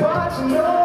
watching no. you.